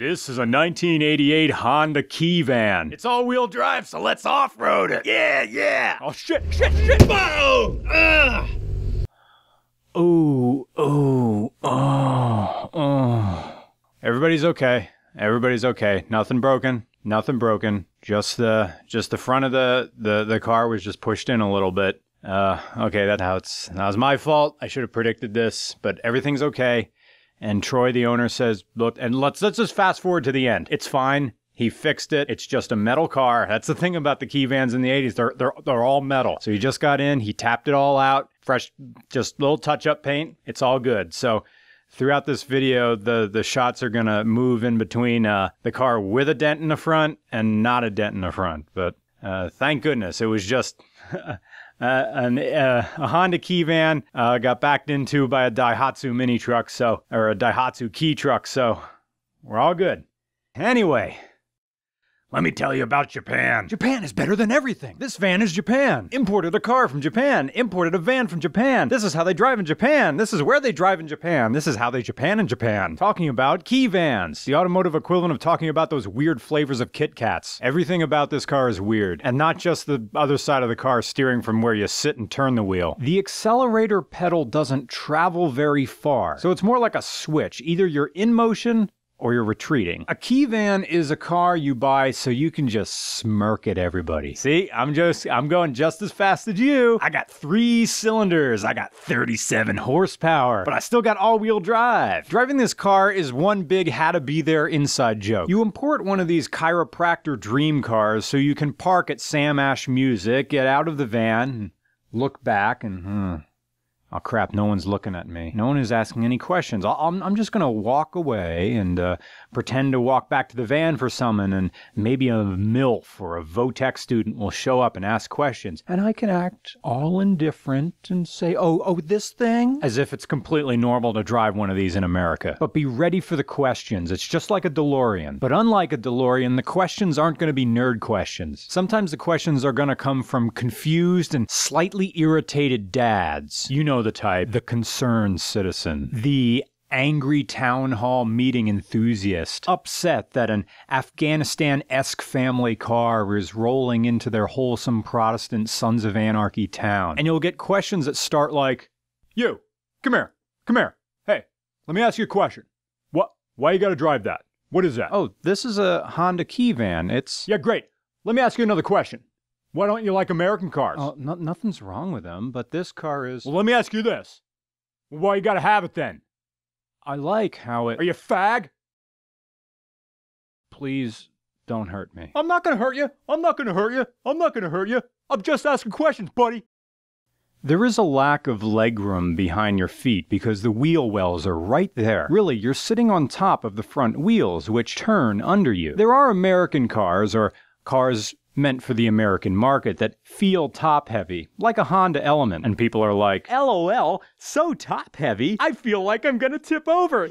This is a 1988 Honda Kei van. It's all-wheel drive, so let's off-road it. Yeah, yeah. Oh shit, shit, shit. Whoa! Ugh. Ooh, ooh, oh, oh. Everybody's okay. Everybody's okay. Nothing broken. Nothing broken. Just the just the front of the the, the car was just pushed in a little bit. Uh, okay, that how it's that was my fault. I should have predicted this, but everything's okay. And Troy, the owner, says, "Look, and let's let's just fast forward to the end. It's fine. He fixed it. It's just a metal car. That's the thing about the kei vans in the 80s. They're they're they're all metal. So he just got in, he tapped it all out, fresh just little touch-up paint. It's all good. So throughout this video, the the shots are gonna move in between uh, the car with a dent in the front and not a dent in the front. But uh, thank goodness it was just uh, an, uh, a Honda Kei van uh, got backed into by a Daihatsu mini truck, so or a Daihatsu Kei truck, so we're all good. Anyway, let me tell you about Japan. Japan is better than everything. This van is Japan. Imported a car from Japan. Imported a van from Japan. This is how they drive in Japan. This is where they drive in Japan. This is how they Japan in Japan. Talking about kei vans, the automotive equivalent of talking about those weird flavors of Kit Kats. Everything about this car is weird, and not just the other side of the car steering from where you sit and turn the wheel. The accelerator pedal doesn't travel very far, so it's more like a switch. Either you're in motion or you're retreating. A kei van is a car you buy so you can just smirk at everybody. See, I'm just, I'm going just as fast as you. I got three cylinders, I got 37 horsepower, but I still got all wheel drive. Driving this car is one big how to be there inside joke. You import one of these chiropractor dream cars so you can park at Sam Ash Music, get out of the van, and look back and, hmm. Oh crap, no one's looking at me. No one is asking any questions. i am I'm just going to walk away and uh, pretend to walk back to the van for someone, and maybe a MILF or a Votech student will show up and ask questions. And I can act all indifferent and say, oh, oh, this thing? As if it's completely normal to drive one of these in America. But be ready for the questions. It's just like a DeLorean. But unlike a DeLorean, the questions aren't going to be nerd questions. Sometimes the questions are going to come from confused and slightly irritated dads. You know the type, the concerned citizen, the angry town hall meeting enthusiast, upset that an Afghanistan esque family car is rolling into their wholesome Protestant Sons of Anarchy town. And you'll get questions that start like, You, come here, come here. Hey, let me ask you a question. What? Why you gotta drive that? What is that? Oh, this is a Honda Kei van. It's. Yeah, great. Let me ask you another question. Why don't you like American cars? Oh, no, nothing's wrong with them, but this car is. Well, let me ask you this. Why you gotta have it then? I like how it. Are you fag? Please don't hurt me. I'm not gonna hurt you. I'm not gonna hurt you. I'm not gonna hurt you. I'm just asking questions, buddy. There is a lack of legroom behind your feet because the wheel wells are right there. Really, you're sitting on top of the front wheels, which turn under you. There are American cars or cars meant for the American market that feel top heavy, like a Honda Element. And people are like, LOL, so top heavy, I feel like I'm gonna tip over.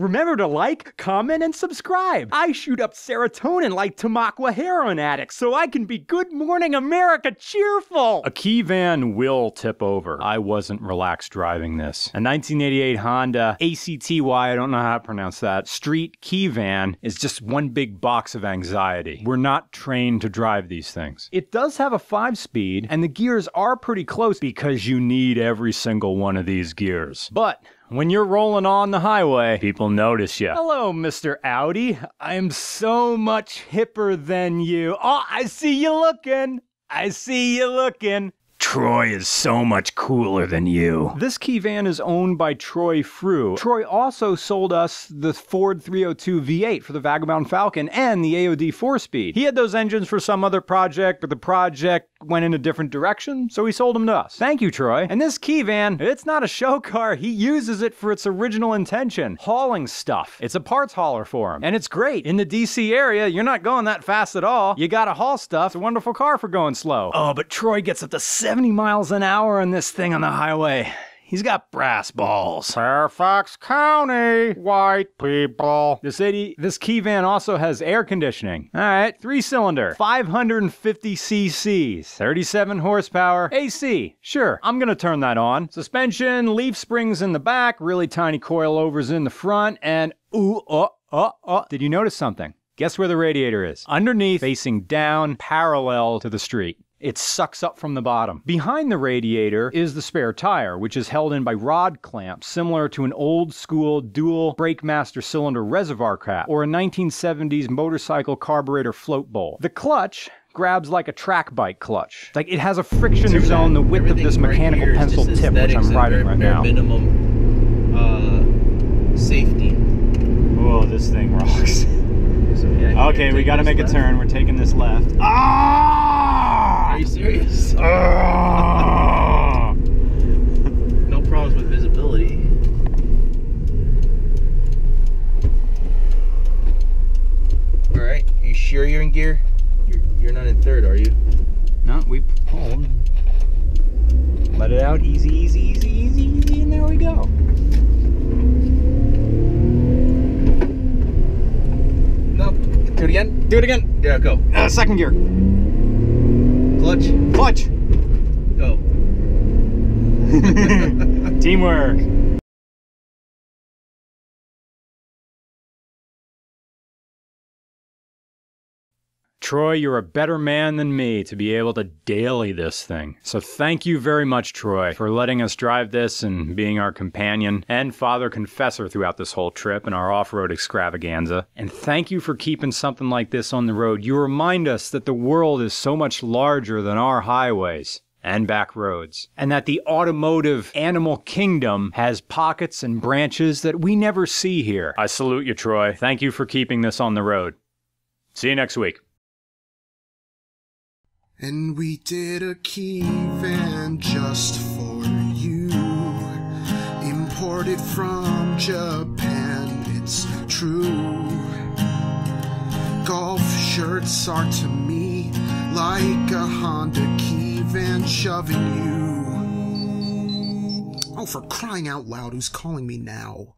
Remember to like, comment, and subscribe. I shoot up serotonin like Tamaqua heroin addicts so I can be Good Morning America cheerful. A kei van will tip over. I wasn't relaxed driving this. A 1988 Honda ACTY, I don't know how to pronounce that, street kei van is just one big box of anxiety. We're not trained to drive these things. It does have a five speed, and the gears are pretty close because you need every single one of these gears. But when you're rolling on the highway, people notice you. Hello, Mr. Audi. I'm so much hipper than you. Oh, I see you looking. I see you looking. Troy is so much cooler than you. This kei van is owned by Troy Frew. Troy also sold us the Ford 302 V8 for the Vagabond Falcon and the AOD 4-speed. He had those engines for some other project, but the project went in a different direction, so he sold them to us. Thank you, Troy. And this kei van, it's not a show car. He uses it for its original intention, hauling stuff. It's a parts hauler for him. And it's great. In the DC area, you're not going that fast at all. You gotta haul stuff. It's a wonderful car for going slow. Oh, but Troy gets up to 70 miles an hour on this thing on the highway. He's got brass balls. Fairfax County, white people. The city, this kei van also has air conditioning. All right, three cylinder, 550 cc's, 37 horsepower, AC. Sure, I'm gonna turn that on. Suspension, leaf springs in the back, really tiny coilovers in the front, and ooh, oh, oh, oh, did you notice something? Guess where the radiator is? Underneath, facing down, parallel to the street. It sucks up from the bottom. Behind the radiator is the spare tire, which is held in by rod clamps similar to an old school dual brake master cylinder reservoir cap or a 1970s motorcycle carburetor float bowl. The clutch grabs like a track bike clutch. Like it has a friction zone the width of this mechanical right pencil tip, which I'm riding right bare now. minimum uh, safety. Whoa, this thing rocks. So, yeah, Okay, we gotta this make a turn. We're taking this left. Ah! Are you serious? Ah! No problems with visibility. All right, you sure you're in gear? You're, you're not in third, are you? No, we pulled. Let it out. Easy, easy, easy, easy, easy, and there we go. No. Do it again. Do it again. Yeah, go. Uh, second gear. Clutch. Clutch. Go. Teamwork. Troy, you're a better man than me to be able to daily this thing. So thank you very much, Troy, for letting us drive this and being our companion and father confessor throughout this whole trip and our off road extravaganza. And thank you for keeping something like this on the road. You remind us that the world is so much larger than our highways and back roads, and that the automotive animal kingdom has pockets and branches that we never see here. I salute you, Troy. Thank you for keeping this on the road. See you next week. And we did a kei van just for you. Imported from Japan, it's true. Golf shirts are to me like a Honda kei van shoving you. Oh, for crying out loud, who's calling me now?